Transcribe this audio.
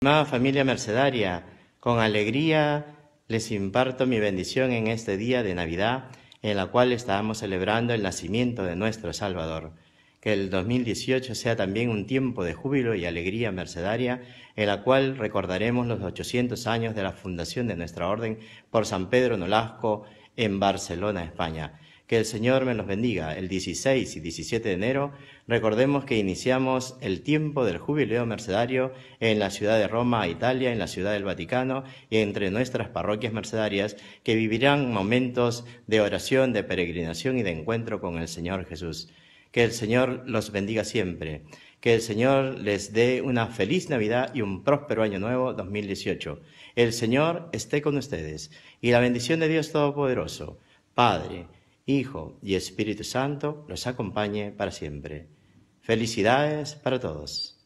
Amada familia mercedaria, con alegría les imparto mi bendición en este día de Navidad en la cual estamos celebrando el nacimiento de nuestro Salvador. Que el 2018 sea también un tiempo de júbilo y alegría mercedaria en la cual recordaremos los 800 años de la fundación de nuestra orden por San Pedro Nolasco en Barcelona, España que el Señor me los bendiga. El 16 y 17 de enero recordemos que iniciamos el tiempo del jubileo mercedario en la ciudad de Roma, Italia, en la ciudad del Vaticano y entre nuestras parroquias mercedarias que vivirán momentos de oración, de peregrinación y de encuentro con el Señor Jesús. Que el Señor los bendiga siempre. Que el Señor les dé una feliz Navidad y un próspero año nuevo 2018. El Señor esté con ustedes y la bendición de Dios Todopoderoso, Padre, Hijo y Espíritu Santo los acompañe para siempre. Felicidades para todos.